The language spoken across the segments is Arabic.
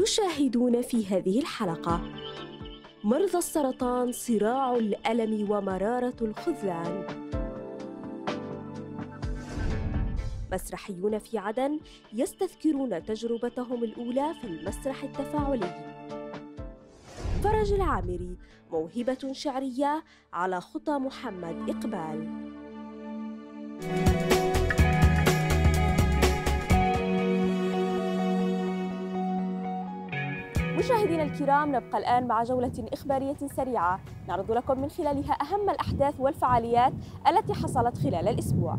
تشاهدون في هذه الحلقة. مرضى السرطان صراع الألم ومرارة الخذلان مسرحيون في عدن يستذكرون تجربتهم الأولى في المسرح التفاعلي. فرج العامري موهبة شعرية على خطى محمد إقبال. مشاهدينا الكرام نبقى الآن مع جولة إخبارية سريعة. نعرض لكم من خلالها أهم الأحداث والفعاليات التي حصلت خلال الأسبوع.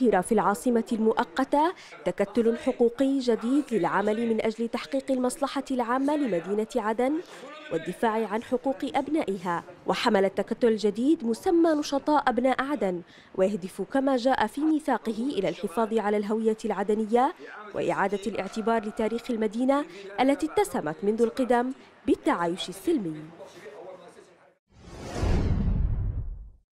أشهر في العاصمة المؤقتة تكتل حقوقي جديد للعمل من أجل تحقيق المصلحة العامة لمدينة عدن والدفاع عن حقوق أبنائها. وحمل التكتل الجديد مسمى نشطاء أبناء عدن ويهدف كما جاء في ميثاقه إلى الحفاظ على الهوية العدنية وإعادة الاعتبار لتاريخ المدينة التي اتسمت منذ القدم بالتعايش السلمي.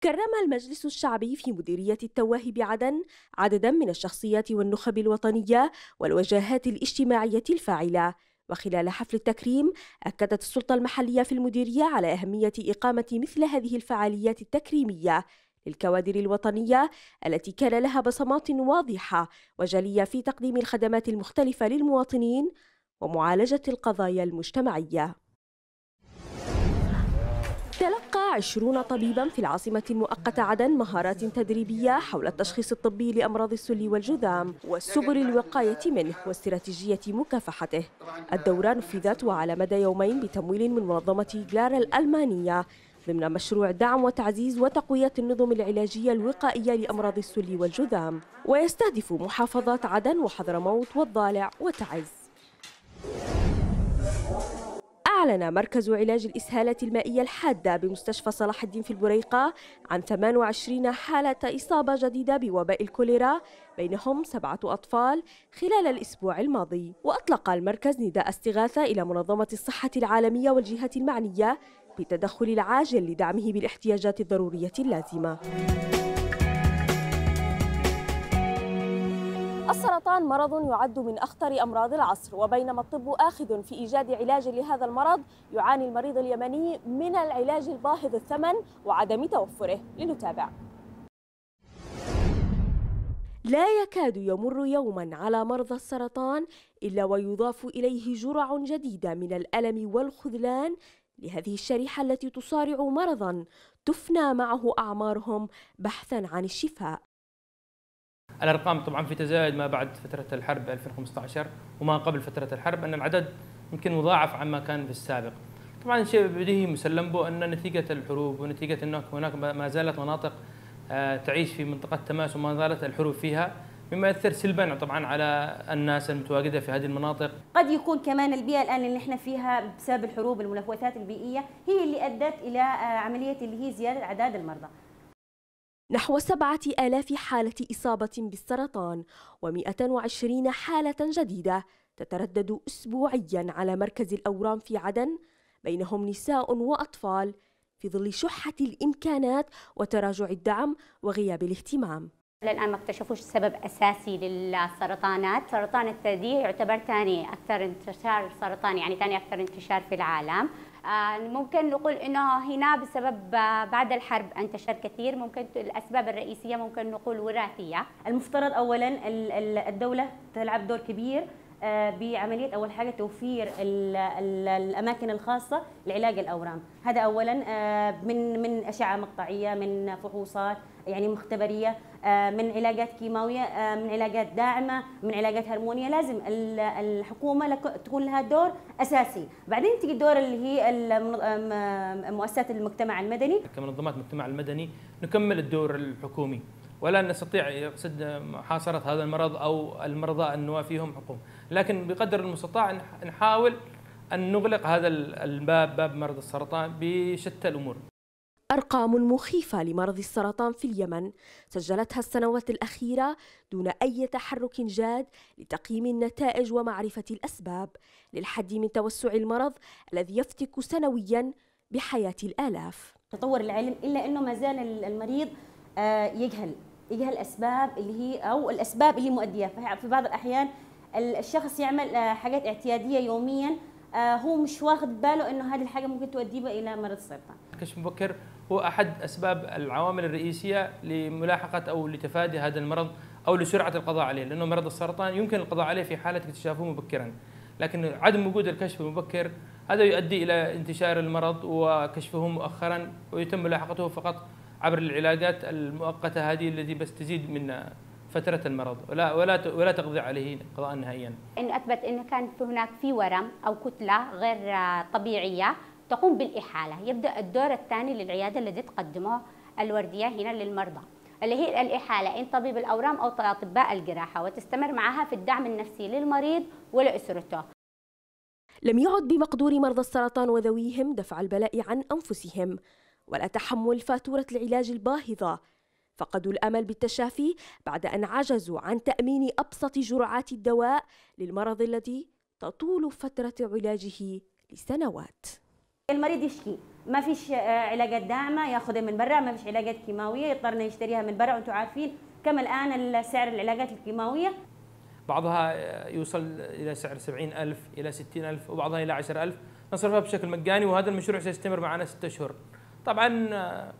كرم المجلس الشعبي في مديرية التواه بعدن عددا من الشخصيات والنخب الوطنية والوجهات الاجتماعية الفاعلة. وخلال حفل التكريم أكدت السلطة المحلية في المديرية على أهمية إقامة مثل هذه الفعاليات التكريمية للكوادر الوطنية التي كان لها بصمات واضحة وجلية في تقديم الخدمات المختلفة للمواطنين ومعالجة القضايا المجتمعية. تلقى عشرون طبيبا في العاصمة المؤقتة عدن مهارات تدريبية حول التشخيص الطبي لأمراض السل والجذام والسبل الوقاية منه واستراتيجية مكافحته. الدورة نفذت وعلى مدى يومين بتمويل من منظمة جلارا الألمانية ضمن مشروع دعم وتعزيز وتقوية النظم العلاجية الوقائية لأمراض السل والجذام. ويستهدف محافظات عدن وحضرموت والضالع وتعز أعلن مركز علاج الإسهالة المائية الحادة بمستشفى صلاح الدين في البريقة عن 28 حالة إصابة جديدة بوباء الكوليرا بينهم سبعة أطفال خلال الأسبوع الماضي. وأطلق المركز نداء استغاثة إلى منظمة الصحة العالمية والجهات المعنية بالتدخل العاجل لدعمه بالاحتياجات الضرورية اللازمة. السرطان مرض يعد من أخطر أمراض العصر وبينما الطب آخذ في إيجاد علاج لهذا المرض يعاني المريض اليمني من العلاج الباهظ الثمن وعدم توفره. لنتابع. لا يكاد يمر يوما على مرضى السرطان إلا ويضاف إليه جرع جديدة من الألم والخذلان لهذه الشريحة التي تصارع مرضا تفنى معه أعمارهم بحثا عن الشفاء. الأرقام طبعا في تزايد ما بعد فترة الحرب 2015 وما قبل فترة الحرب أن العدد يمكن مضاعف عما كان في السابق. طبعا شيء بديهي مسلم به أن نتيجة الحروب ونتيجة انه هناك ما زالت مناطق آه، تعيش في منطقة تماس وما زالت الحروب فيها مما يؤثر سلبا طبعا على الناس المتواجدة في هذه المناطق. قد يكون كمان البيئة الآن اللي إحنا فيها بسبب الحروب الملوثات البيئية هي اللي أدت إلى آه، عملية اللي هي زيادة أعداد المرضى. نحو سبعة آلاف حالة إصابة بالسرطان و120 حالة جديدة تتردد أسبوعيا على مركز الأورام في عدن بينهم نساء وأطفال في ظل شحة الإمكانات وتراجع الدعم وغياب الاهتمام. الآن ما اكتشفوش سبب أساسي للسرطانات. سرطان الثدي يعتبر ثاني أكثر انتشار سرطان يعني ثاني أكثر انتشار في العالم. ممكن نقول إنه هنا بسبب آه، بعد الحرب أنتشر كثير. ممكن الأسباب الرئيسية ممكن نقول وراثية. المفترض اولا الدولة تلعب دور كبير آه، بعملية أول حاجة توفير الأماكن الخاصة لعلاج الأورام. هذا اولا من من أشعة مقطعية من فحوصات يعني مختبرية. آه، من علاجات كيماوية آه، من علاجات داعمة من علاجات هرمونية لازم الحكومة تكون لها دور أساسي. بعدين تيجي الدور اللي هي مؤسسات المجتمع المدني. كمنظمات المجتمع المدني نكمل الدور الحكومي. ولا نستطيع يقصد محاصرة هذا المرض أو المرضى أن نوافيهم حقوق. لكن بقدر المستطاع نحاول أن نغلق هذا الباب باب مرض السرطان بشتى الأمور. أرقام مخيفة لمرض السرطان في اليمن. سجلتها السنوات الأخيرة دون أي تحرك جاد لتقييم النتائج ومعرفة الأسباب. للحد من توسع المرض الذي يفتك سنويا بحياة الآلاف. تطور العلم إلا أنه ما زال المريض آه، يجهل يجهل الاسباب اللي هي أو الأسباب اللي مؤدية. في بعض الأحيان الشخص يعمل آه، حاجات اعتيادية يوميا آه، هو مش واخد باله إنه هذه الحاجة ممكن تؤديه إلى مرض السرطان. الكشف المبكر هو أحد أسباب العوامل الرئيسية لملاحقة أو لتفادي هذا المرض أو لسرعة القضاء عليه لأنه مرض السرطان يمكن القضاء عليه في حالة اكتشافه مبكرا لكن عدم وجود الكشف المبكر هذا يؤدي إلى انتشار المرض وكشفه مؤخرا ويتم ملاحقته فقط عبر العلاجات المؤقتة هذه التي بس تزيد من فترة المرض ولا ولا ولا تقضي عليه قضاء نهائيا. إن أثبت أن كان هناك في ورم أو كتلة غير طبيعية تقوم بالإحالة، يبدأ الدور الثاني للعيادة الذي تقدمه الوردية هنا للمرضى. اللي هي الإحالة إن طبيب الأورام أو أطباء الجراحة وتستمر معها في الدعم النفسي للمريض ولأسرته. لم يعد بمقدور مرضى السرطان وذويهم دفع البلاء عن أنفسهم ولا تحمل فاتورة العلاج الباهظة. فقدوا الأمل بالتشافي بعد أن عجزوا عن تأمين أبسط جرعات الدواء للمرض الذي تطول فترة علاجه لسنوات. المريض يشكي. ما فيش آه، علاجات داعمة ياخذها من برا ما فيش علاجات كيماوية يضطر يشتريها من برا وأنتم عارفين كم الآن سعر العلاجات الكيماوية. بعضها يوصل إلى سعر 70000 إلى 60000 وبعضها إلى 10000 نصرفها بشكل مجاني وهذا المشروع سيستمر معنا ستة اشهر طبعا آه،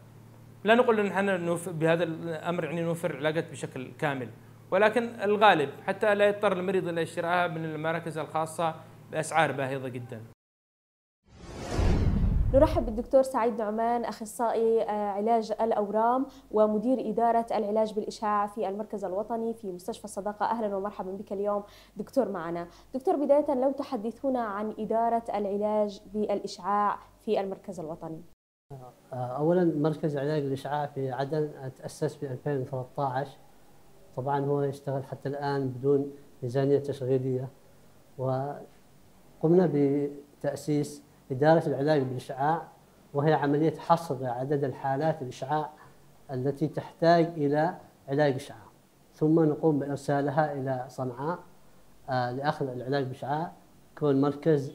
لا نقول إن إحنا بهذا الأمر يعني نوفر علاجات بشكل كامل. ولكن الغالب حتى لا يضطر المريض إلى شرائها من المراكز الخاصة بأسعار باهظة جدا. نرحب بالدكتور سعيد نعمان أخصائي آه، علاج الأورام ومدير إدارة العلاج بالإشعاع في المركز الوطني في مستشفى الصداقة أهلا ومرحبا بك اليوم دكتور معنا. دكتور بداية لو تحدثونا عن إدارة العلاج بالإشعاع في المركز الوطني. آه، اولا مركز علاج الاشعاع في عدن تأسس في 2013 طبعا هو يشتغل حتى الآن بدون ميزانية تشغيلية وقمنا بتأسيس إدارة العلاج بالإشعاع وهي عملية حصر عدد الحالات الإشعاع التي تحتاج إلى علاج إشعاع. ثم نقوم بإرسالها إلى صنعاء آه، لأخذ العلاج بالاشعاع كون مركز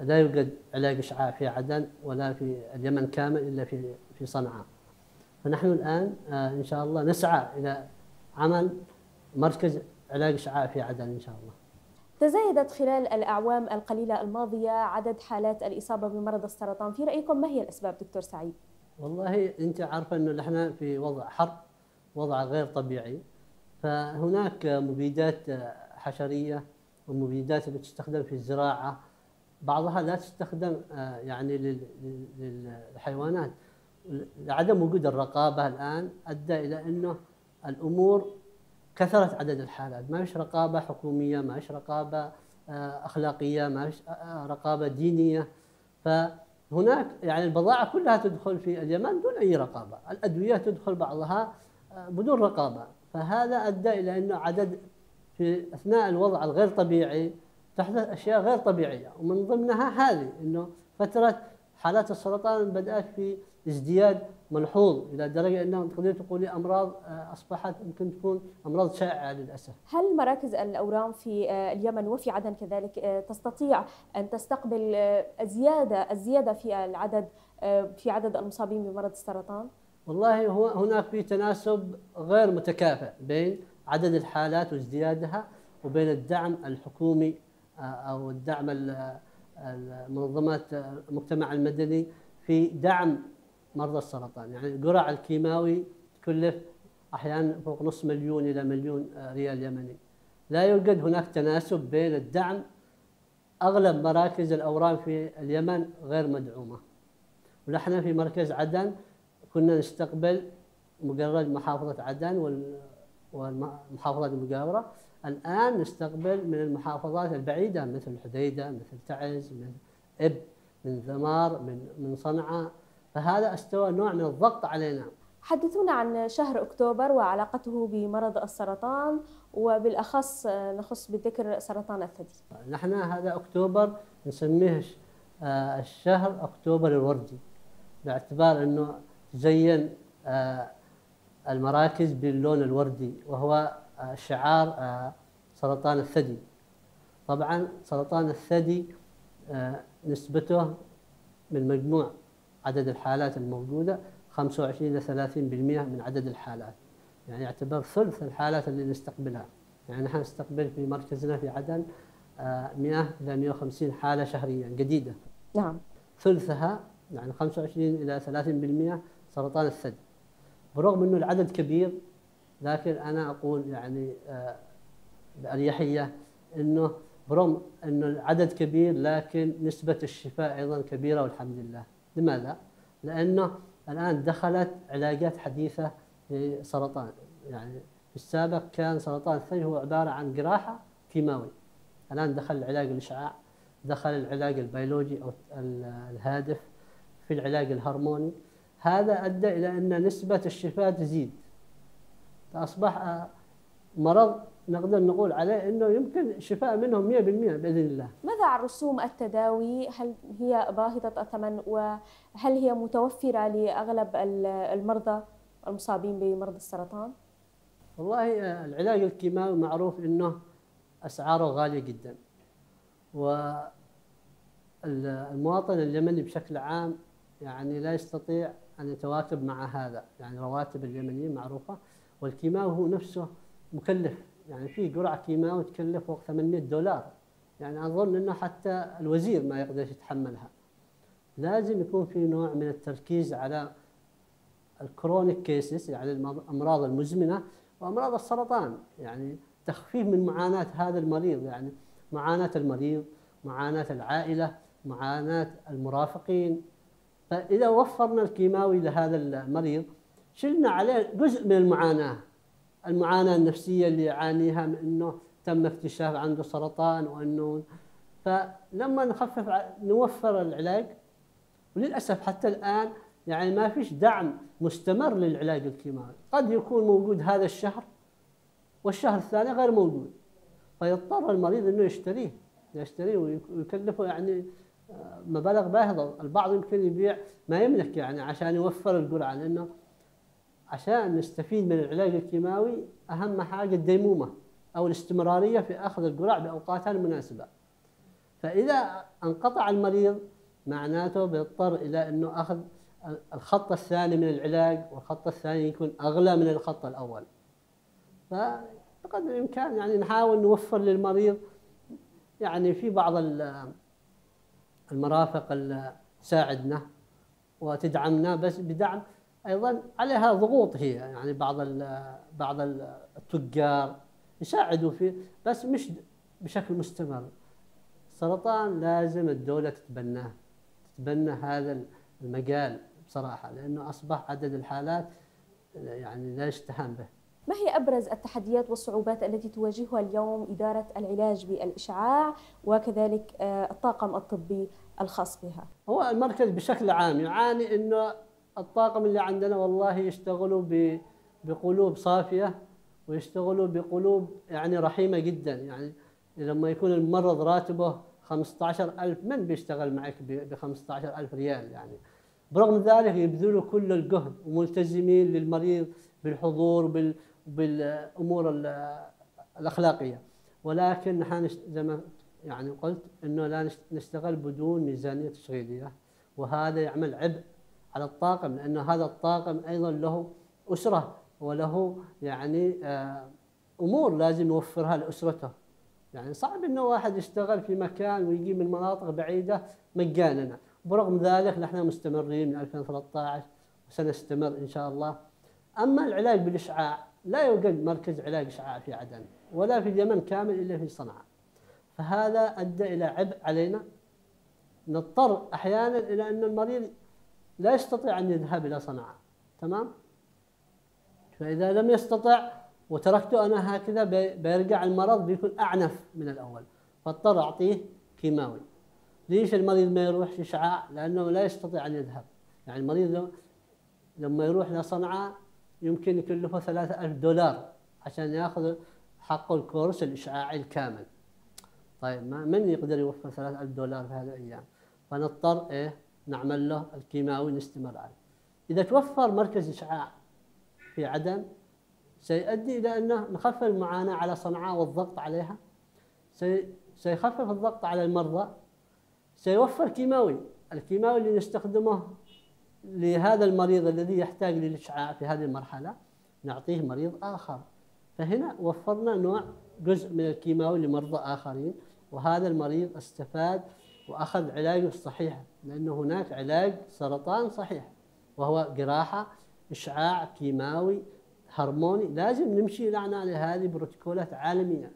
لا يوجد علاج إشعاع في عدن ولا في اليمن كامل إلا في في صنعاء. فنحن الآن آه، إن شاء الله نسعى إلى عمل مركز علاج إشعاع في عدن إن شاء الله. تزايدت خلال الأعوام القليلة الماضية عدد حالات الإصابة بمرض السرطان في رأيكم ما هي الأسباب دكتور سعيد؟ والله أنت عارفة أنه نحن في وضع حرب وضع غير طبيعي. فهناك مبيدات حشرية ومبيدات اللي تستخدم في الزراعة. بعضها لا تستخدم آه، يعني للحيوانات. عدم وجود الرقابة الآن أدى إلى إنه الأمور كثرت عدد الحالات. ما فيش رقابة حكومية ما فيش رقابة آه، أخلاقية ما فيش آه، رقابة دينية. فهناك يعني البضاعه كلها تدخل في اليمن دون أي رقابة. الأدوية تدخل بعضها بدون رقابة. فهذا أدى إلى انه عدد في أثناء الوضع الغير طبيعي تحدث أشياء غير طبيعية. ومن ضمنها هذه إنه فترة حالات السرطان بدأت في ازدياد ملحوظ إلى درجة انه تقدر تقولي أمراض آه، أصبحت ممكن تكون أمراض شائعة للأسف. هل مراكز الأورام في آه، اليمن وفي عدن كذلك آه، تستطيع أن تستقبل الزيادة الزيادة في العدد في عدد المصابين بمرض السرطان؟ والله هو هناك في تناسب غير متكافئ بين عدد الحالات وازديادها وبين الدعم الحكومي أو الدعم المنظمات المجتمع المدني في دعم مرضى السرطان. يعني القرع الكيماوي تكلف أحيانا فوق نصف مليون إلى مليون ريال يمني. لا يوجد هناك تناسب بين الدعم أغلب مراكز الأورام في اليمن غير مدعومة. ونحن في مركز عدن كنا نستقبل مجرد محافظة عدن والمحافظات المجاورة. الآن نستقبل من المحافظات البعيدة مثل حديدة مثل تعز من إب من ذمار من من صنعاء. فهذا استوى نوع من الضغط علينا. حدثونا عن شهر أكتوبر وعلاقته بمرض السرطان وبالأخص نخص بذكر سرطان الثدي. نحن هذا أكتوبر نسميه آه، الشهر أكتوبر الوردي باعتبار أنه تزين آه، المراكز باللون الوردي وهو شعار آه، سرطان الثدي. طبعا سرطان الثدي نسبته من مجموع عدد الحالات الموجودة 25 إلى 30% من عدد الحالات. يعني يعتبر ثلث الحالات اللي نستقبلها. يعني نحن نستقبل في مركزنا في عدن 100 آه، إلى 150 حالة شهريا جديدة. نعم. ثلثها يعني 25 إلى 30% سرطان الثدي. برغم أنه العدد كبير لكن أنا أقول يعني آه، بأريحية أنه برغم أنه العدد كبير لكن نسبة الشفاء أيضا كبيرة والحمد لله. لماذا؟ لأنه الآن دخلت علاجات حديثة لسرطان يعني في السابق كان سرطان الثدي هو عبارة عن جراحة كيماوي الآن دخل العلاج الإشعاع دخل العلاج البيولوجي أو الهادف في العلاج الهرموني. هذا أدى إلى أن نسبة الشفاء تزيد. فأصبح مرض نقدر نقول عليه أنه يمكن الشفاء منه 100% بإذن الله. ماذا عن رسوم التداوي؟ هل هي باهظة الثمن؟ وهل هي متوفرة لأغلب المرضى المصابين بمرض السرطان؟ والله العلاج الكيماوي معروف أنه أسعاره غالية جدا. والمواطن اليمني بشكل عام يعني لا يستطيع أن يتواكب مع هذا. يعني رواتب اليمنيين معروفة والكيماوي هو نفسه مكلف. يعني في جرعة كيماوي تكلف فوق 800 دولار. يعني أظن أنه حتى الوزير ما يقدر يتحملها. لازم يكون في نوع من التركيز على الكرونيك كيسز يعني الأمراض المزمنة وأمراض السرطان. يعني تخفيف من معاناة هذا المريض يعني معاناة المريض معاناة العائلة معاناة المرافقين. فإذا وفرنا الكيماوي لهذا المريض شلنا عليه جزء من المعاناة. المعاناة النفسية اللي يعانيها من أنه تم اكتشاف عنده سرطان وأنه فلما نخفف نوفر العلاج وللأسف حتى الآن يعني ما فيش دعم مستمر للعلاج الكيماوي. قد يكون موجود هذا الشهر والشهر الثاني غير موجود. فيضطر المريض إنه يشتريه يشتريه ويكلفه يعني آه، مبالغ باهظة. البعض يمكن يبيع ما يملك يعني عشان يوفر الجرعة لأنه عشان نستفيد من العلاج الكيماوي أهم حاجة الديمومة أو الاستمرارية في أخذ الجرعه باوقاتها المناسبه فإذا انقطع المريض معناته بيضطر إلى أنه أخذ الخط الثاني من العلاج والخط الثاني يكون أغلى من الخط الأول. فبقدر الإمكان يعني نحاول نوفر للمريض يعني في بعض المرافق اللي تساعدنا وتدعمنا بس بدعم أيضا عليها ضغوط هي يعني بعض بعض التجار يساعدوا فيه بس مش بشكل مستمر السرطان لازم الدولة تتبناه تتبنى هذا المجال بصراحة لأنه أصبح عدد الحالات يعني لا يستهان به ما هي أبرز التحديات والصعوبات التي تواجهها اليوم إدارة العلاج بالإشعاع وكذلك آه، الطاقم الطبي الخاص بها؟ هو المركز بشكل عام يعاني أنه الطاقم اللي عندنا والله يشتغلوا بقلوب صافية ويشتغلوا بقلوب يعني رحيمة جدا. يعني لما يكون الممرض راتبه 15000 من بيشتغل معك ب 15000 ريال يعني؟ برغم ذلك يبذلوا كل الجهد وملتزمين للمريض بالحضور بال بالأمور الأخلاقية. ولكن نحن زي ما يعني قلت إنه لا نشتغل بدون ميزانية تشغيلية وهذا يعمل عبء على الطاقم لأن هذا الطاقم أيضا له أسرة وله يعني آه، أمور لازم يوفرها لأسرته. يعني صعب أنه واحد يشتغل في مكان ويجي من مناطق بعيدة مجانا. برغم ذلك نحن مستمرين من 2013 وسنستمر إن شاء الله. أما العلاج بالإشعاع لا يوجد مركز علاج إشعاع في عدن ولا في اليمن كامل إلا في صنعاء. فهذا أدى إلى عبء علينا. نضطر أحيانا إلى أن المريض لا يستطيع أن يذهب إلى صنعاء. تمام؟ فإذا لم يستطع وتركته أنا هكذا بيرجع المرض بيكون أعنف من الأول. فاضطر أعطيه كيماوي. ليش المريض ما يروح إشعاع؟ لأنه لا يستطيع أن يذهب. يعني المريض لما يروح لصنعاء يمكن يكلفه ثلاثة ألف دولار عشان يأخذ حقه الكورس الإشعاعي الكامل. طيب من يقدر يوفر ثلاثة ألف دولار في هذه الأيام؟ فنضطر إيه؟ نعمل له الكيماوي نستمر عليه. إذا توفر مركز إشعاع في عدن سيؤدي إلى أنه نخفف المعاناة على صنعاء والضغط عليها. سيخفف الضغط على المرضى. سيوفر كيماوي. الكيماوي اللي نستخدمه لهذا المريض الذي يحتاج للإشعاع في هذه المرحلة نعطيه مريض آخر. فهنا وفرنا نوع جزء من الكيماوي لمرضى آخرين وهذا المريض استفاد وأخذ علاجه الصحيح. لأنه هناك علاج سرطان صحيح وهو جراحة إشعاع كيماوي هرموني. لازم نمشي معنا لهذه بروتوكولات عالمية.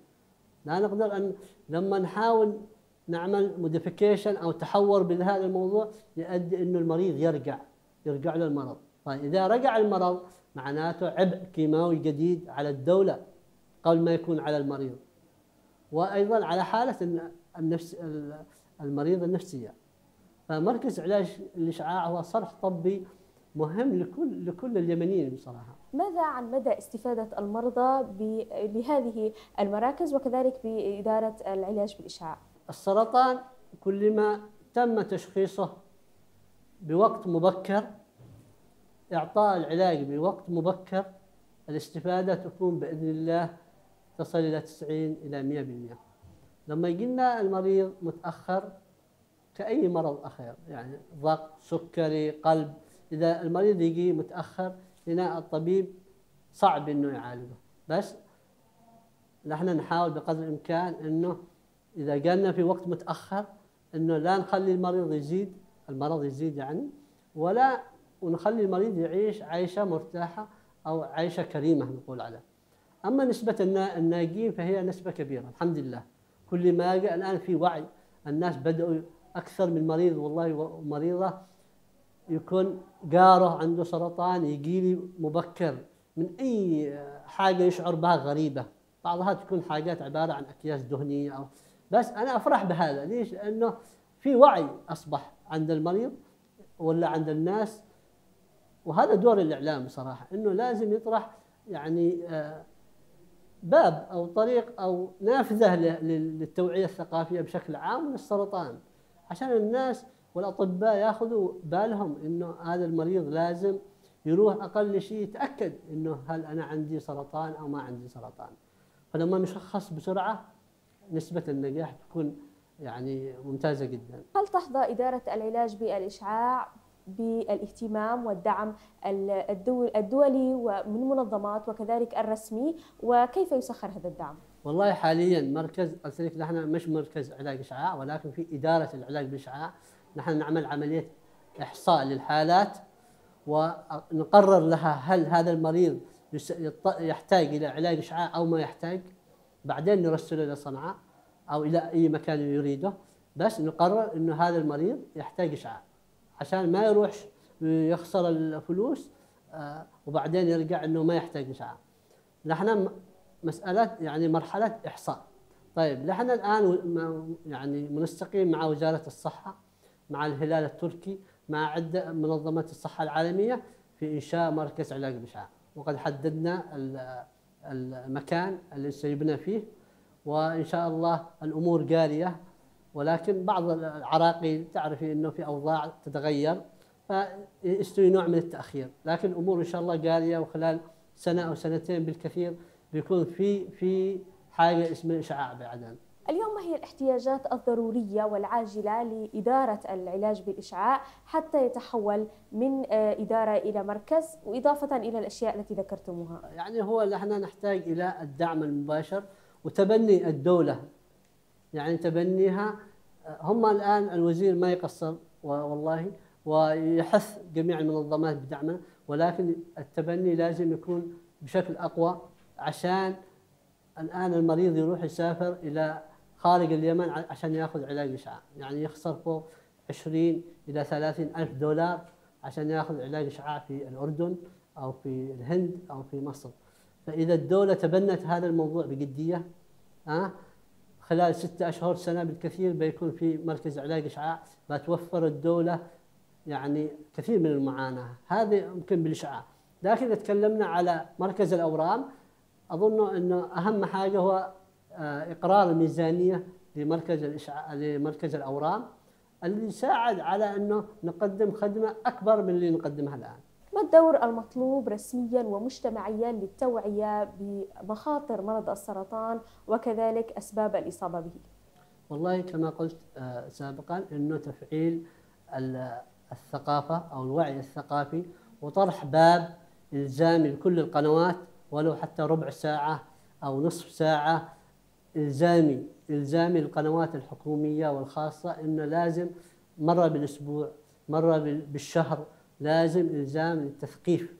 لا نقدر أن لما نحاول نعمل موديفيكيشن أو تحور بهذا الموضوع يؤدي إنه المريض يرجع يرجع له المرض. طيب إذا رجع المرض معناته عبء كيماوي جديد على الدولة قبل ما يكون على المريض. وأيضا على حالة النفس المريض النفسية. فمركز علاج الإشعاع هو صرح طبي مهم لكل لكل اليمنيين بصراحة. ماذا عن مدى استفادة المرضى بهذه المراكز وكذلك بإدارة العلاج بالإشعاع؟ السرطان كلما تم تشخيصه بوقت مبكر إعطاء العلاج بوقت مبكر الاستفادة تكون بإذن الله تصل إلى 90 إلى 100%. لما يجي لنا المريض متأخر كأي مرض آخر يعني ضغط سكري قلب. إذا المريض يجي متأخر هنا الطبيب صعب إنه يعالجه. بس نحن نحاول بقدر الإمكان إنه إذا جانا في وقت متأخر إنه لا نخلي المريض يزيد المرض يزيد يعني ولا ونخلي المريض يعيش عيشة مرتاحة أو عيشة كريمة نقول عليه. أما نسبة الناجين فهي نسبة كبيرة الحمد لله. كل ما الآن في وعي الناس بدأوا أكثر من مريض والله مريضة. يكون جاره عنده سرطان يجي لي مبكر من أي حاجة يشعر بها غريبة. بعضها تكون حاجات عبارة عن أكياس دهنية أو بس أنا أفرح بهذا. ليش؟ لأنه في وعي أصبح عند المريض ولا عند الناس. وهذا دور الإعلام بصراحه إنه لازم يطرح يعني آه، باب أو طريق أو نافذة للتوعية الثقافية بشكل عام للسرطان. عشان الناس والأطباء ياخذوا بالهم إنه هذا المريض لازم يروح أقل شيء يتأكد إنه هل أنا عندي سرطان أو ما عندي سرطان فلما نشخص بسرعة نسبة النجاح تكون يعني ممتازة جدا. هل تحظى إدارة العلاج بالإشعاع بالإهتمام والدعم الدولي ومن منظمات وكذلك الرسمي وكيف يسخر هذا الدعم؟ والله حاليا مركز قلت لك نحن مش مركز علاج إشعاع ولكن في إدارة العلاج بالإشعاع نحن نعمل عملية إحصاء للحالات ونقرر لها هل هذا المريض يحتاج إلى علاج إشعاع أو ما يحتاج. بعدين نرسله إلى صنعاء أو إلى أي مكان يريده بس نقرر إنه هذا المريض يحتاج إشعاع عشان ما يروح يخسر الفلوس آه، وبعدين يرجع إنه ما يحتاج إشعاع. نحن مسألة يعني مرحلة إحصاء. طيب نحن الآن يعني منسقين مع وزارة الصحة مع الهلال التركي مع عدة منظمات الصحة العالمية في إنشاء مركز علاج الاشعاع وقد حددنا المكان اللي سيبنى فيه وإن شاء الله الأمور جارية. ولكن بعض العراقيل تعرفي إنه في أوضاع تتغير فيستوي نوع من التأخير. لكن الأمور إن شاء الله جارية وخلال سنة أو سنتين بالكثير بيكون في في حاجة اسمها اشعاع بعدين. اليوم ما هي الاحتياجات الضرورية والعاجلة لإدارة العلاج بالإشعاع حتى يتحول من آه، إدارة إلى مركز وإضافة إلى الأشياء التي ذكرتموها. يعني هو نحن نحتاج إلى الدعم المباشر وتبني الدولة. يعني تبنيها هم الآن الوزير ما يقصر والله ويحث جميع المنظمات بدعمها ولكن التبني لازم يكون بشكل أقوى عشان الآن المريض يروح يسافر إلى خارج اليمن عشان يأخذ علاج إشعاع. يعني يخسر فوق 20 إلى 30 ألف دولار عشان يأخذ علاج إشعاع في الأردن أو في الهند أو في مصر. فإذا الدولة تبنت هذا الموضوع بجدية ها خلال ستة أشهر سنة بالكثير بيكون في مركز علاج إشعاع بتوفر الدولة يعني كثير من المعاناة. هذه يمكن بالإشعاع. لكن إذا تكلمنا على مركز الأورام أظن أنه أهم حاجة هو آه، إقرار الميزانية لمركز الإشعاع لمركز الأورام اللي يساعد على أنه نقدم خدمة أكبر من اللي نقدمها الآن ما الدور المطلوب رسميا ومجتمعيا للتوعية بمخاطر مرض السرطان وكذلك أسباب الإصابة به؟ والله كما قلت آه، سابقا أنه تفعيل الثقافة أو الوعي الثقافي وطرح باب الزامي لكل القنوات ولو حتى ربع ساعة أو نصف ساعة. إلزامي إلزامي للقنوات الحكومية والخاصة إنه لازم مرة بالأسبوع مرة بالشهر لازم إلزام للتثقيف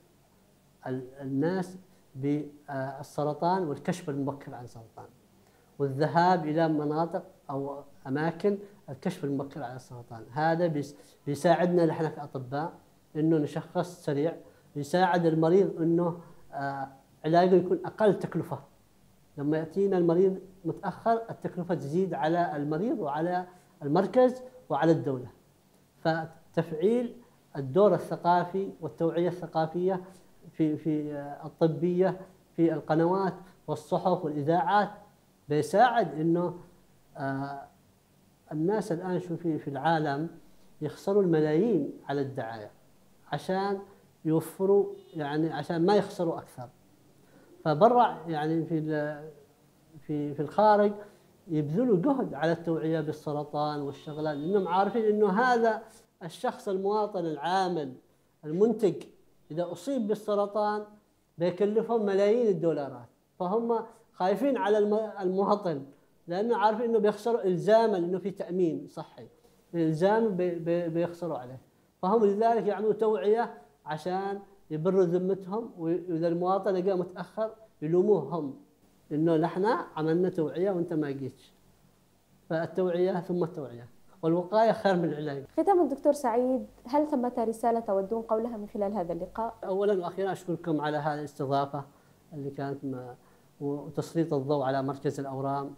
الناس بالسرطان والكشف المبكر عن السرطان والذهاب إلى مناطق أو أماكن الكشف المبكر على السرطان. هذا بيساعدنا نحن كأطباء إنه نشخص سريع يساعد المريض إنه آه، علاجه يكون أقل تكلفة. لما يأتينا المريض متأخر التكلفة تزيد على المريض وعلى المركز وعلى الدولة. فتفعيل الدور الثقافي والتوعية الثقافية في في الطبية في القنوات والصحف والإذاعات بيساعد إنه آه، الناس الآن شوفي في العالم يخسروا الملايين على الدعاية عشان يوفروا يعني عشان ما يخسروا أكثر. فبرع يعني في في في الخارج يبذلوا جهد على التوعية بالسرطان والشغلات لأنهم عارفين إنه هذا الشخص المواطن العامل المنتج إذا أصيب بالسرطان بيكلفهم ملايين الدولارات. فهم خايفين على المواطن لأنه عارفين إنه بيخسروا إلزاما انه في تأمين صحي إلزام بيخسروا عليه. فهم لذلك يعملوا توعية عشان يبروا ذمتهم وإذا المواطن جاء متأخر يلوموه هم إنه نحن عملنا توعية وأنت ما جيتش فالتوعية ثم التوعية والوقاية خير من العلاج. ختام الدكتور سعيد هل ثمة رسالة تودون قولها من خلال هذا اللقاء؟ اولا وأخيرا أشكركم على هذه الاستضافة اللي كانت ما وتسليط الضوء على مركز الأورام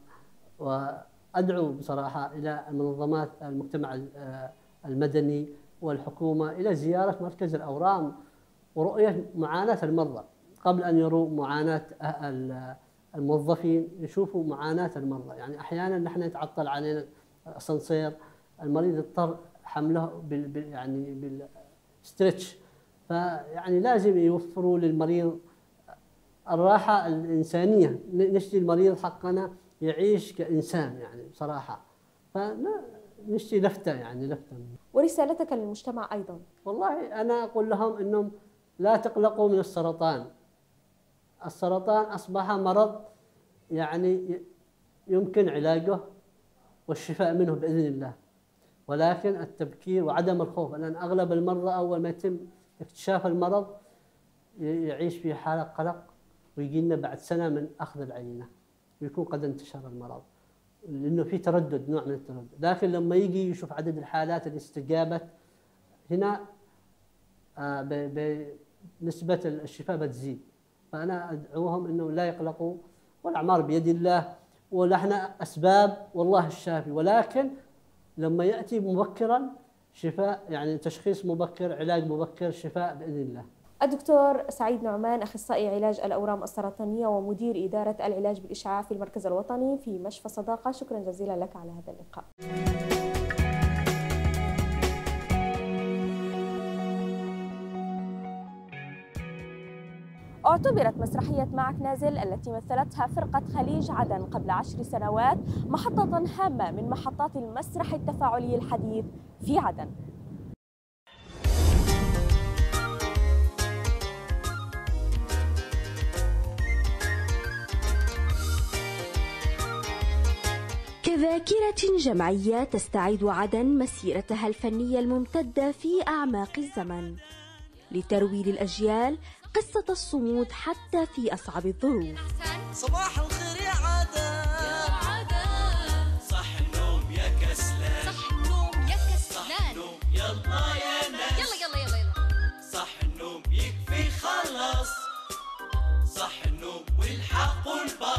وأدعو بصراحة إلى منظمات المجتمع المدني والحكومة إلى زيارة مركز الأورام ورؤية معاناة المرضى قبل أن يروا معاناة الموظفين يشوفوا معاناة المرضى. يعني أحيانا نحن يتعطل علينا الأسانسير المريض يضطر حمله بال يعني بالستريتش. فيعني لازم يوفروا للمريض الراحة الإنسانية. نشتي المريض حقنا يعيش كإنسان يعني بصراحة. فنشتي لفتة يعني لفتة. ورسالتك للمجتمع أيضا. والله أنا أقول لهم إنهم لا تقلقوا من السرطان. السرطان أصبح مرض يعني يمكن علاجه والشفاء منه بإذن الله. ولكن التبكير وعدم الخوف لأن أغلب المرضى أول ما يتم اكتشاف المرض يعيش في حالة قلق ويجي لنا بعد سنة من أخذ العينة. ويكون قد انتشر المرض. لأنه في تردد نوع من التردد. لكن لما يجي يشوف عدد الحالات اللي استجابت هنا آه، نسبة الشفاء بتزيد فأنا أدعوهم انه لا يقلقوا والأعمار بيد الله ونحن أسباب والله الشافي. ولكن لما يأتي مبكرا شفاء يعني تشخيص مبكر علاج مبكر شفاء بإذن الله. الدكتور سعيد نعمان أخصائي علاج الأورام السرطانية ومدير إدارة العلاج بالإشعاع في المركز الوطني في مشفى صداقة. شكرا جزيلا لك على هذا اللقاء. اعتبرت مسرحية معك نازل التي مثلتها فرقة خليج عدن قبل عشر سنوات محطة هامة من محطات المسرح التفاعلي الحديث في عدن. كذاكرة جمعية تستعيد عدن مسيرتها الفنية الممتدة في أعماق الزمن. لتروي للأجيال قصة الصمود حتى في أصعب الظروف. صباح الخير يا عدن يا عدن صح النوم يا كسلان. صح النوم يا كسلان. صح النوم يلا يا ناس. يلا يلا يلا يلا. صح النوم يكفي خلص صح النوم والحق والباص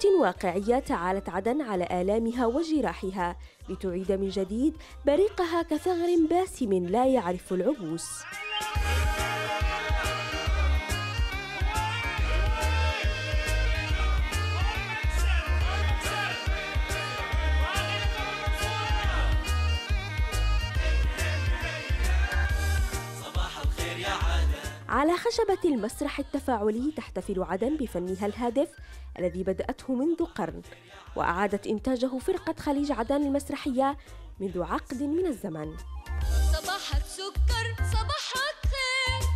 صورة واقعية تعالت عدن على آلامها وجراحها لتعيد من جديد بريقها كثغر باسم لا يعرف العبوس. على خشبة المسرح التفاعلي تحتفل عدن بفنها الهادف الذي بدأته منذ قرن وأعادت إنتاجه فرقة خليج عدن المسرحية منذ عقد من الزمن صباحك سكر صباحك خير.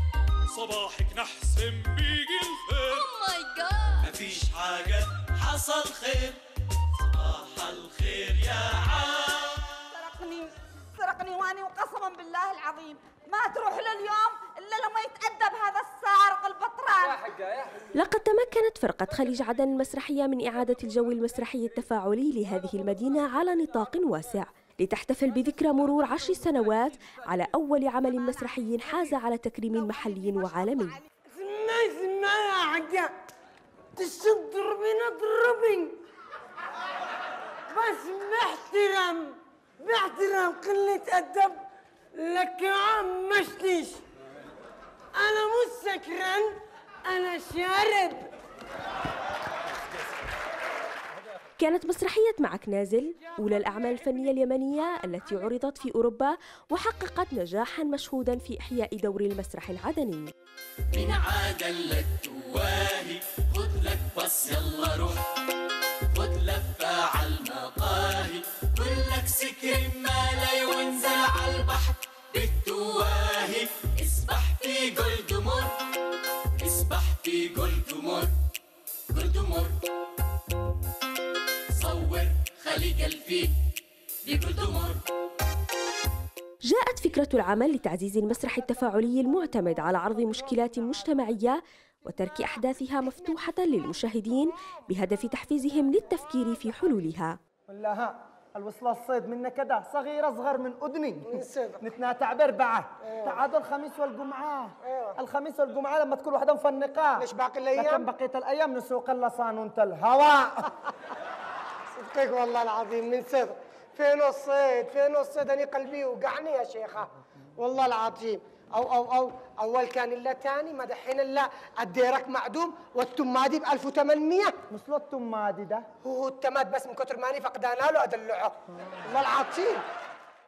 صباحك نحسن بيجي الخير. أو ماي جاد مفيش حاجة حصل خير. صباح الخير يا عام سرقني وأني وقسما بالله العظيم. ما تروح له اليوم إلا لما يتأدب هذا السارق البطران. لقد تمكنت فرقة خليج عدن المسرحية من إعادة الجو المسرحي التفاعلي لهذه المدينة على نطاق واسع لتحتفل بذكرى مرور عشر سنوات على أول عمل مسرحي حاز على تكريم محلي وعالمي. اسمعي اسمعي يا تضربين اضربي بس باحترام باحترام قلة أدب لك يا عم مشتيش أنا مش سكران أنا شارب. كانت مسرحية معك نازل أولى الأعمال الفنية اليمنية التي عرضت في أوروبا وحققت نجاحا مشهودا في إحياء دور المسرح العدني. من عادة للتواهي خد لك بس يلا روح. سكر مالي وانزل على البحر بالتواهي اسبح في جولدمور اسبح في جولدمور جولدمور صور خليج الفيل بجولدمور جاءت فكرة العمل لتعزيز المسرح التفاعلي المعتمد على عرض مشكلات مجتمعية وترك أحداثها مفتوحة للمشاهدين بهدف تحفيزهم للتفكير في حلولها. الوصلة الصيد من كده صغيرة أصغر من أذني. نتنا تعبير بعه تعادوا الخميس والجمعة. الخميس والجمعة لما تكون واحدة مفنقة. ليش باقي الأيام؟ لكن بقية الأيام نسوق اللصانونة الهواء. صدقك والله العظيم من صدق. فين الصيد؟ فين الصيد؟ أنا قلبي وقعني يا شيخة. والله العظيم. أو أو أو أول كان إلا تاني ما دحين إلا الديرك معدوم والتمادي ب 1800 مثل التمادي ده؟ هو التماد بس من كتر ماني فقدانا له ادلعه والله العظيم.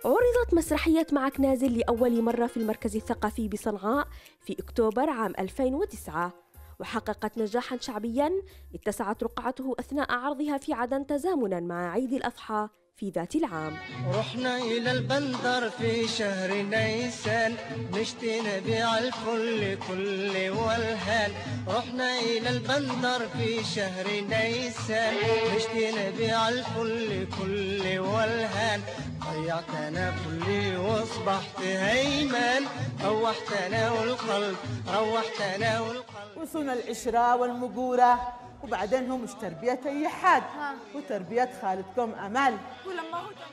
عرضت مسرحية معك نازل لأول مرة في المركز الثقافي بصنعاء في أكتوبر عام 2009 وحققت نجاحا شعبيا اتسعت رقعته أثناء عرضها في عدن تزامنا مع عيد الأضحى. في ذات العام. رحنا إلى البندر في شهر نيسان نشتي نبيع الفل كل والهان. رحنا إلى البندر في شهر نيسان نشتي نبيع الفل كل والهان. ضيعتنا كلي وأصبحت هيمان روحتنا والقلب روحتنا والقلب. وصلنا العشرة والمقورة. وبعدين هم مش تربية أي حد وتربية خالتكم أمل.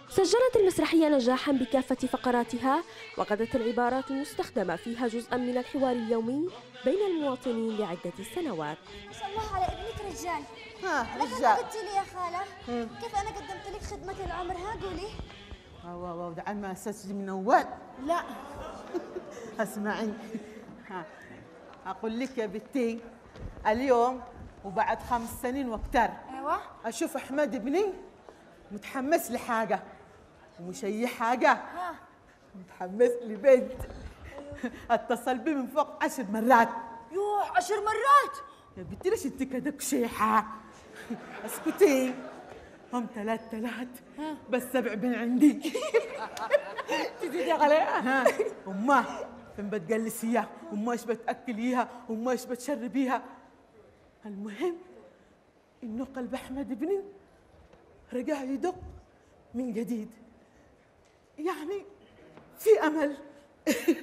سجلت المسرحية نجاحا بكافة فقراتها وغدت العبارات المستخدمة فيها جزءا من الحوار اليومي بين المواطنين لعدة سنوات. ما شاء الله على ابنك رجال. ها لكن رجال. قلتي لي يا خالة. كيف أنا قدمت لك خدمة العمر؟ ها قولي. واو واو ده ما أسست من أول. لا. اسمعي. ها أقول لك يا بنتي اليوم وبعد خمس سنين وأكتر. أيوة. أشوف أحمد ابني متحمس لحاجة. ومش أي حاجة. ها. متحمس لبنت. أتصل بي من فوق عشر مرات. يوه عشر مرات. يا بنتي ليش أنت كده قشيحة أسكتي. هم ثلاث ثلاث بس سبع من عندي. تزيدي عليها ها. أمه فين بتجلسيها؟ أمه إيش بتأكليها؟ أمه إيش بتشربيها؟ المهم إنه قلب أحمد ابني رجع يدق من جديد. يعني في أمل.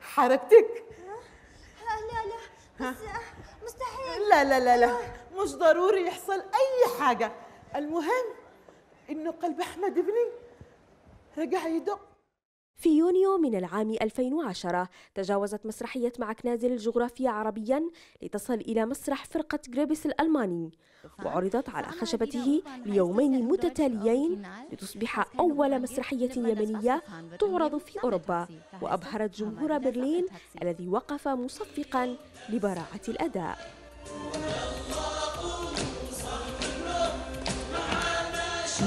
حركتك. لا لا بس مستحيل. لا لا لا لا. مش ضروري يحصل أي حاجة. المهم إنه قلب أحمد ابني رجع يدق في يونيو من العام 2010 تجاوزت مسرحية معك نازل الجغرافيا عربيا لتصل إلى مسرح فرقة جريبس الألماني وعرضت على خشبته ليومين متتاليين لتصبح أول مسرحية يمنية تعرض في أوروبا وأبهرت جمهور برلين الذي وقف مصفقا لبراعة الأداء.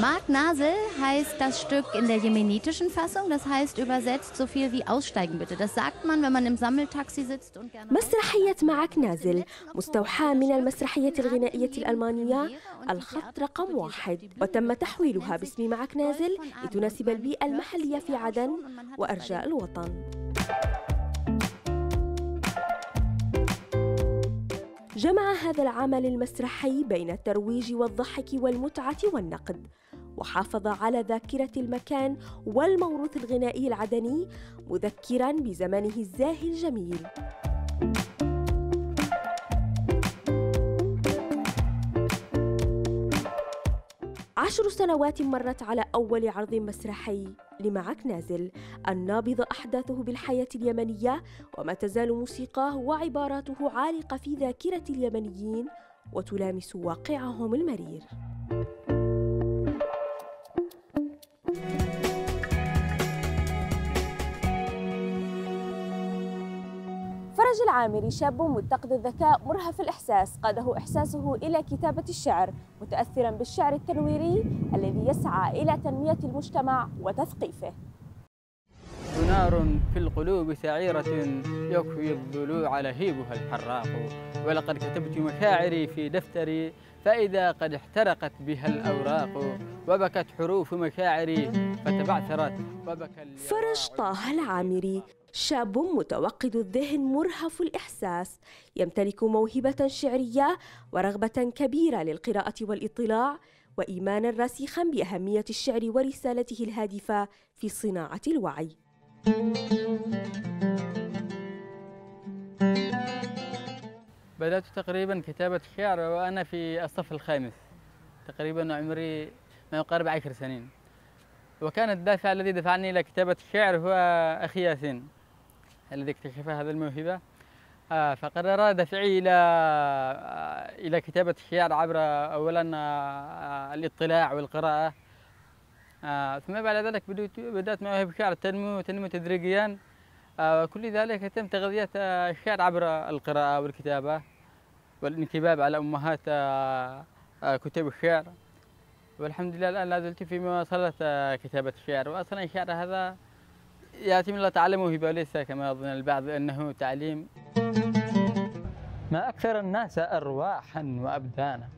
Mark Nasel heißt das Stück in der jemenitischen Fassung, das heißt übersetzt so viel wie aussteigen bitte. Das sagt man, wenn man im Sammeltaxi sitzt und gerne مسرحية معك نازل مستوحاة من المسرحية الغنائية الألمانية الخط رقم واحد وتم تحويلها باسم معك نازل لتناسب البيئة المحلية في عدن وأرجاء الوطن جمع هذا العمل المسرحي بين الترويج والضحك والمتعة والنقد وحافظ على ذاكرة المكان والموروث الغنائي العدني مذكرا بزمنه الزاهي الجميل. عشر سنوات مرت على أول عرض مسرحي لمعك نازل النابض أحداثه بالحياة اليمنية وما تزال موسيقاه وعباراته عالقة في ذاكرة اليمنيين وتلامس واقعهم المرير. فرج العامري شاب متقد الذكاء مرهف الإحساس قاده إحساسه إلى كتابة الشعر متأثرا بالشعر التنويري الذي يسعى إلى تنمية المجتمع وتثقيفه. نار في القلوب سعيرة يكفي الضلوع لهيبها الحراق ولقد كتبت مشاعري في دفتري فإذا قد احترقت بها الأوراق وبكت حروف مشاعري فتبعثرت وبكى فرج طه العامري شاب متوقد الذهن مرهف الإحساس يمتلك موهبة شعرية ورغبة كبيرة للقراءة والإطلاع وإيمانا راسخا بأهمية الشعر ورسالته الهادفة في صناعة الوعي. بدأت تقريبا كتابة الشعر وأنا في الصف الخامس. تقريبا عمري ما يقارب عشر سنين. وكان الدافع الذي دفعني إلى كتابة الشعر هو أخي ياسين الذي اكتشف هذا الموهبة. آه، فقرر دفعي إلى آه، إلى كتابة الشعر عبر أولا آه، الاطلاع والقراءة. ثم بعد ذلك بدأت مواهب الشعر تنمو تنمو تدريجيا. وكل ذلك يتم تغذية الشعر عبر القراءة والكتابة والانكباب على أمهات آه، كتب الشعر. والحمد لله الآن لا زلت في مواصلة آه، كتابة الشعر. وأصلا الشعر هذا يأتي من الله تعالى موهبة وليس كما يظن البعض أنه تعليم. ما أكثر الناس أرواحا وأبدانا.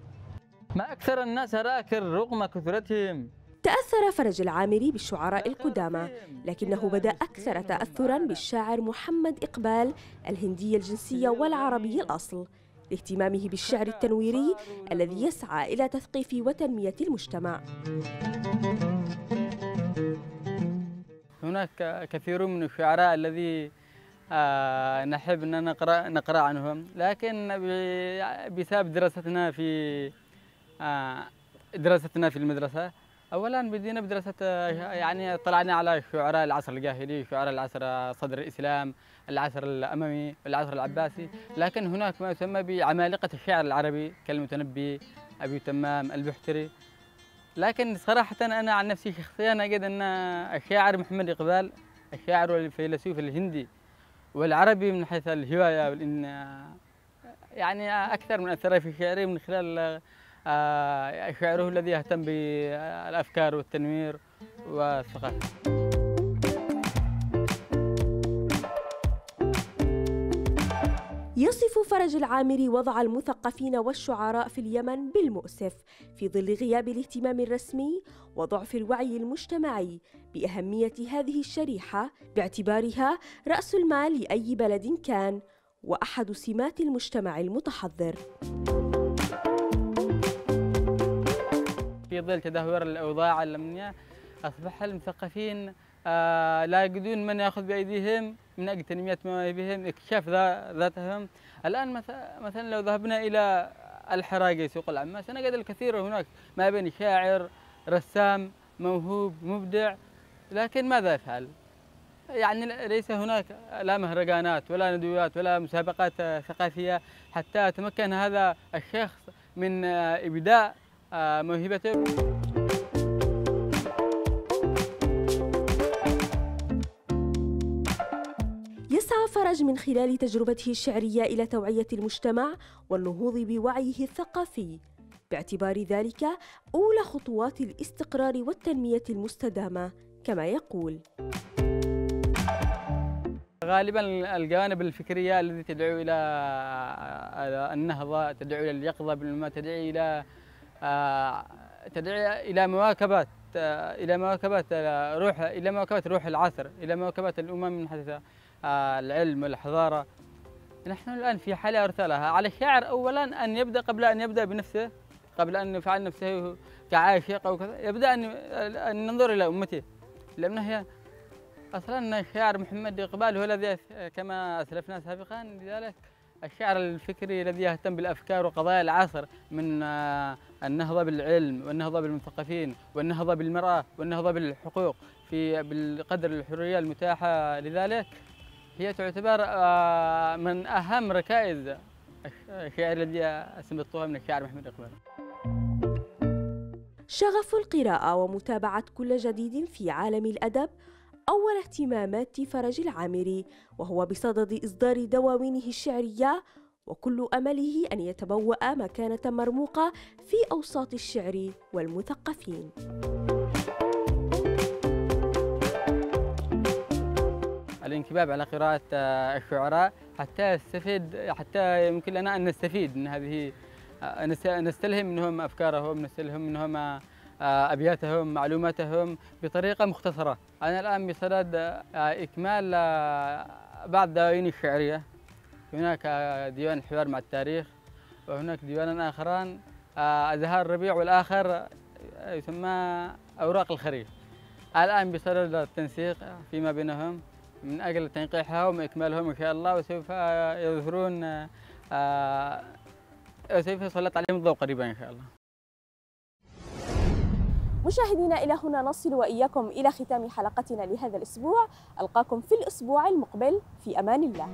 ما أكثر الناس راكر رغم كثرتهم. تأثر فرج العامري بالشعراء القدامى لكنه بدأ أكثر تأثرا بالشاعر محمد إقبال الهندي الجنسية والعربي الأصل لاهتمامه بالشعر التنويري الذي يسعى إلى تثقيف وتنمية المجتمع. هناك كثير من الشعراء الذي آه، نحب أن نقرأ نقرأ عنهم لكن بسبب دراستنا في آه، دراستنا في المدرسة أولا بدينا بدراسة آه، يعني طلعنا على شعراء العصر الجاهلي شعراء العصر صدر الإسلام العصر الأموي العصر العباسي. لكن هناك ما يسمى بعمالقة الشعر العربي كالمتنبي أبي تمام البحتري. لكن صراحة أنا عن نفسي شخصيا أجد أن الشاعر محمد إقبال الشاعر والفيلسوف الهندي والعربي من حيث الهواية والإن يعني أكثر من أثر في شعره من خلال شعره الذي يهتم بالأفكار والتنوير والثقافة يصف فرج العامري وضع المثقفين والشعراء في اليمن بالمؤسف في ظل غياب الاهتمام الرسمي وضعف الوعي المجتمعي بأهمية هذه الشريحة باعتبارها رأس المال لأي بلد كان وأحد سمات المجتمع المتحضر. في ظل تدهور الأوضاع الأمنية أصبح المثقفين آه، لا يجدون من يأخذ بأيديهم من أجل تنمية مواهبهم اكتشاف ذا- ذاتهم الآن مث- مثلا لو ذهبنا إلى الحراقي سوق العمال سنجد الكثير هناك ما بين شاعر رسام موهوب مبدع لكن ماذا يفعل؟ يعني ليس هناك لا مهرجانات ولا ندوات ولا مسابقات ثقافية حتى يتمكن هذا الشخص من آه، إبداء موهبته. يسعى فرج من خلال تجربته الشعرية إلى توعية المجتمع والنهوض بوعيه الثقافي. باعتبار ذلك أولى خطوات الاستقرار والتنمية المستدامة كما يقول. غالبا الجوانب الفكرية التي تدعو إلى النهضة تدعو إلى اليقظة بالماء تدعي إلى آه، تدعي إلى مواكبة آه، إلى مواكبة آه، روح إلى مواكبة روح العصر إلى مواكبة الأمم من حيث العلم والحضارة. نحن الآن في حاله أرسلها. على الشاعر اولا أن يبدأ قبل أن يبدأ بنفسه قبل أن يفعل نفسه كعاشق أو كذا يبدأ أن أن ننظر إلى أمته. لأن هي أصلا الشاعر محمد اقبال هو الذي كما أسلفنا سابقا لذلك. الشعر الفكري الذي يهتم بالأفكار وقضايا العصر من آه، النهضة بالعلم والنهضة بالمثقفين والنهضة بالمرأة والنهضة بالحقوق في بالقدر الحرية المتاحة لذلك هي تعتبر آه، من أهم ركائز الشعر الذي استنبطوها من الشاعر محمد إقبال. شغف القراءة ومتابعة كل جديد في عالم الأدب أول اهتمامات فرج العامري وهو بصدد إصدار دواوينه الشعرية وكل أمله أن يتبوأ مكانة مرموقة في أوساط الشعر والمثقفين. الانكباب على قراءة الشعراء. حتى يستفيد حتى يمكن لنا أن نستفيد من هذه نستلهم منهم أفكارهم نستلهم منهم آه، أبياتهم معلوماتهم بطريقة مختصرة. أنا الآن بصدد آه، إكمال آه، بعض دواوين الشعرية. هناك ديوان الحوار مع التاريخ وهناك ديوان آخران أزهار الربيع والآخر يسمى أوراق الخريف. الآن بصدد التنسيق فيما بينهم. من أجل تنقيحهم وإكمالهم إن شاء الله وسوف يظهرون وسوف يسلط عليهم الضوء قريبا إن شاء الله. مشاهدينا إلى هنا نصل وإياكم إلى ختام حلقتنا لهذا الأسبوع. ألقاكم في الأسبوع المقبل. في أمان الله.